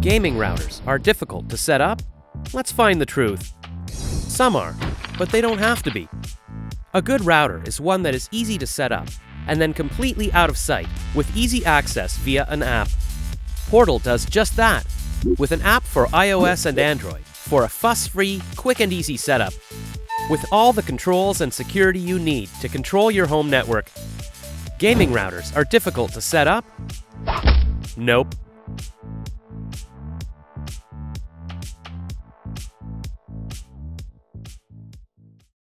Gaming routers are difficult to set up? Let's find the truth. Some are, but they don't have to be. A good router is one that is easy to set up and then completely out of sight with easy access via an app. Portal does just that with an app for iOS and Android for a fuss free, quick and easy setup. With all the controls and security you need to control your home network. Gaming routers are difficult to set up? Nope.